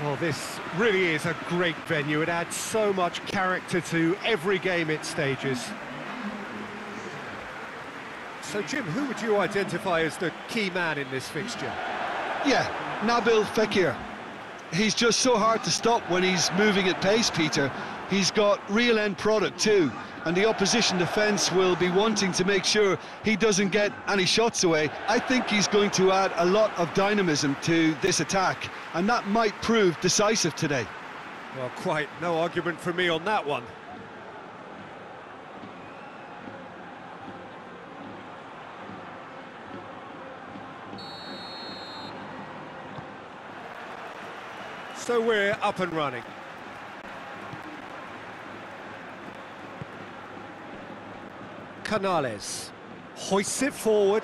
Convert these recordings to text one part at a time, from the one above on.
Well, this really is a great venue. It adds so much character to every game it stages. So, Jim, who would you identify as the key man in this fixture? Yeah, Nabil Fekir. He's just so hard to stop when he's moving at pace, Peter. He's got real end product too, and the opposition defence will be wanting to make sure he doesn't get any shots away. I think he's going to add a lot of dynamism to this attack, and that might prove decisive today. Well, quite no argument for me on that one. So we're up and running. Canales hoists it forward.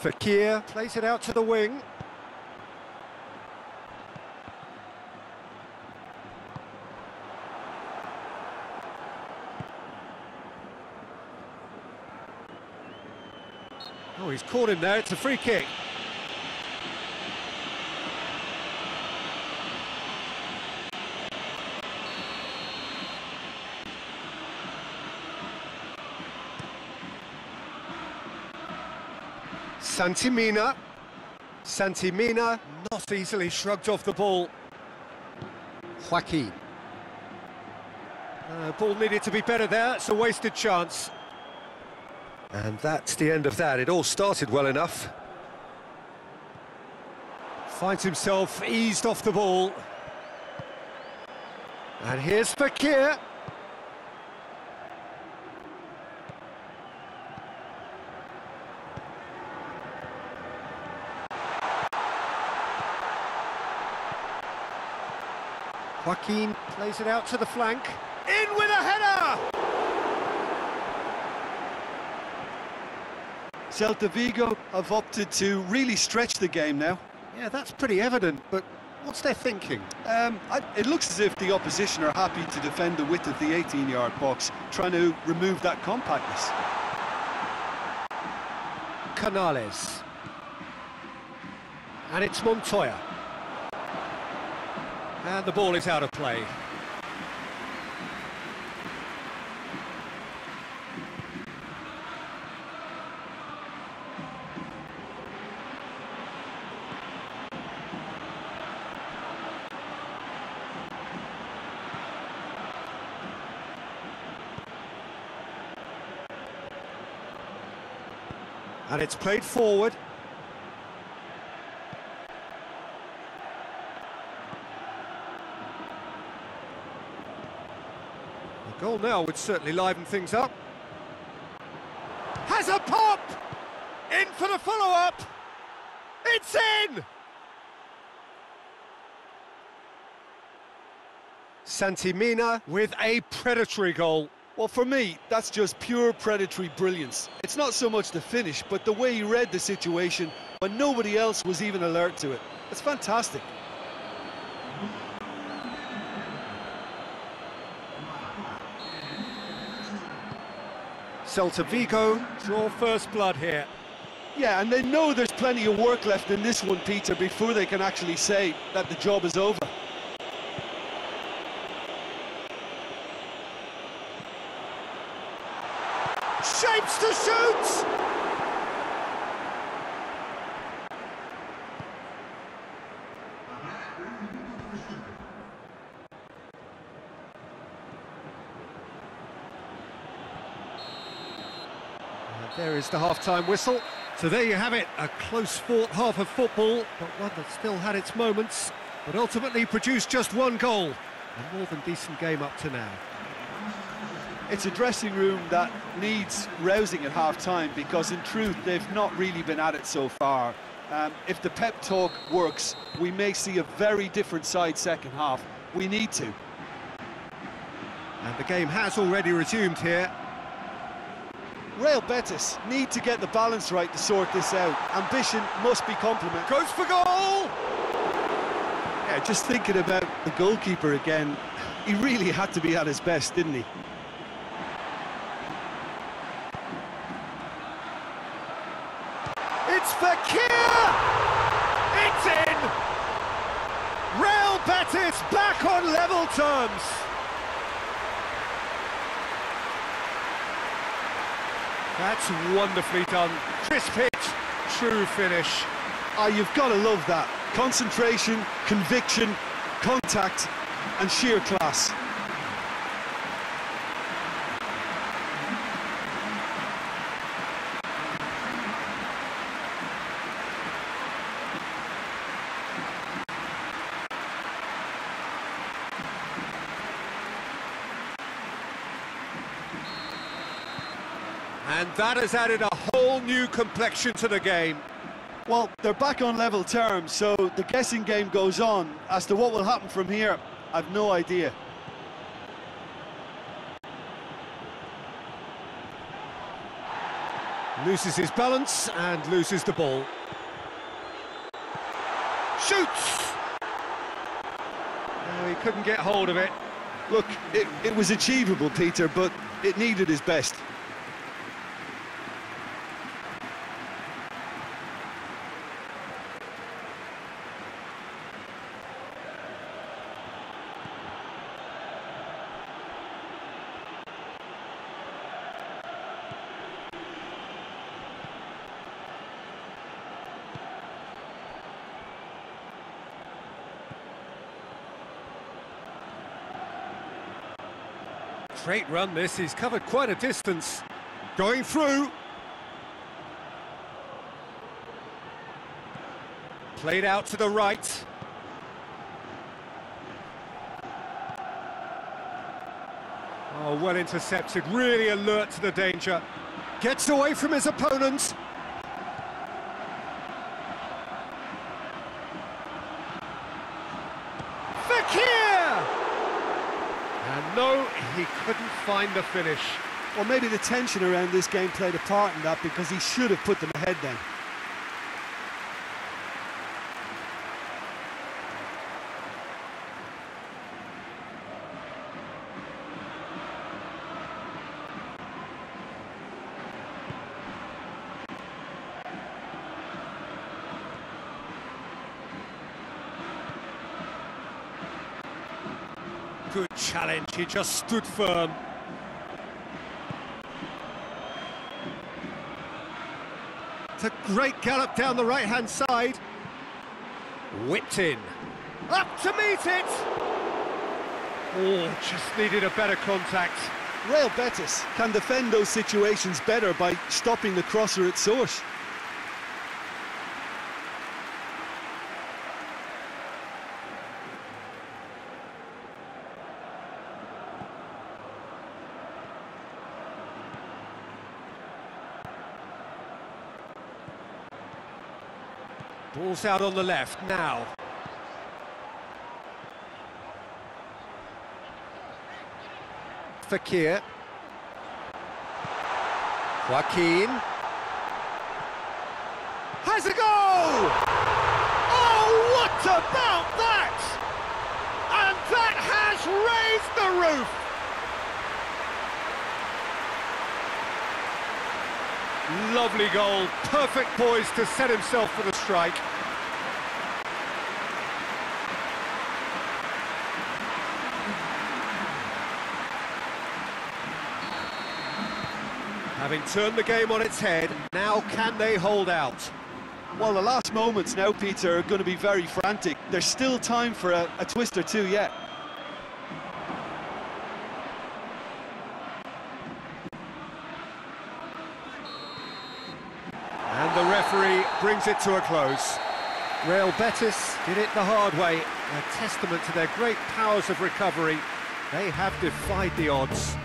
Fekir plays it out to the wing. Oh, he's caught him there. It's a free kick. Santi Mina. Santimina not easily shrugged off the ball. Joaquin. Uh, ball needed to be better there, it's a wasted chance. And that's the end of that. It all started well enough. Finds himself eased off the ball. And here's Fekir. Joaquin plays it out to the flank. In with a header! Celta Vigo have opted to really stretch the game now. Yeah, that's pretty evident, but what's their thinking? Um, I, it looks as if the opposition are happy to defend the width of the 18-yard box, trying to remove that compactness. Canales. And it's Montoya. And the ball is out of play. And it's played forward. A goal now would certainly liven things up. Has a pop! In for the follow-up! It's in! Santi Mina with a predatory goal. Well, for me, that's just pure predatory brilliance. It's not so much the finish, but the way he read the situation when nobody else was even alert to it. It's fantastic. Celta Vigo draw first blood here. Yeah, and they know there's plenty of work left in this one, Peter, before they can actually say that the job is over. Shapes to shoot! There is the half-time whistle. So there you have it, a close-fought half of football, but one that still had its moments, but ultimately produced just one goal. A more than decent game up to now. It's a dressing room that needs rousing at half-time because in truth they've not really been at it so far. Um, if the pep talk works, we may see a very different side second half. We need to. And the game has already resumed here. Real Betis need to get the balance right to sort this out. Ambition must be complemented. Goes for goal! Yeah, just thinking about the goalkeeper again, he really had to be at his best, didn't he? It's Fekir! It's in! Betis back on level terms! That's wonderfully done. Crisp hit, true finish. Ah, you've got to love that. Concentration, conviction, contact and sheer class. And that has added a whole new complexion to the game. Well, they're back on level terms, so the guessing game goes on. As to what will happen from here, I've no idea. Loses his balance and loses the ball. Shoots! Oh, he couldn't get hold of it. Look, it, it was achievable, Peter, but it needed his best. Great run this, he's covered quite a distance. Going through. Played out to the right. Oh, well intercepted, really alert to the danger. Gets away from his opponent. Fekir! And no, he couldn't find the finish. Well, maybe the tension around this game played a part in that because he should have put them ahead then. Good challenge, he just stood firm. It's a great gallop down the right-hand side. Whipped in. Up to meet it! Oh, just needed a better contact. Real Betis can defend those situations better by stopping the crosser at source. Ball's out on the left now. Fekir. Joaquin. Has a goal! Oh, what about that? And that has raised the roof! Lovely goal, perfect poise to set himself for the strike. Having turned the game on its head, now can they hold out? Well, the last moments now, Peter, are going to be very frantic. There's still time for a, a twist or two yet. And the referee brings it to a close. Real Betis did it the hard way, a testament to their great powers of recovery. They have defied the odds.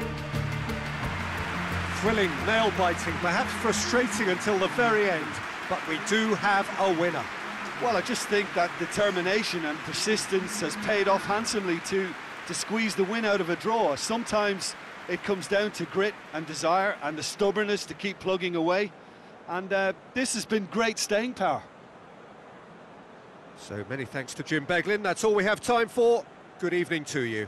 Thrilling, nail-biting, perhaps frustrating until the very end. but we do have a winner. Well, I just think that determination and persistence has paid off handsomely to, to squeeze the win out of a draw. Sometimes it comes down to grit and desire and the stubbornness to keep plugging away. And uh, this has been great staying power. So many thanks to Jim Beglin. That's all we have time for. Good evening to you.